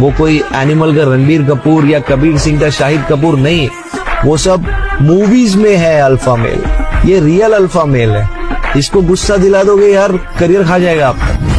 वो कोई एनिमल का रणबीर कपूर या कबीर सिंह का शाहिद कपूर नहीं, वो सब मूवीज़ में है अल्फ़ा मेल ये रियल अल्फ़ा मेल है। इसको गुस्सा दिला दोगे यार करियर खा जाएगा आपका।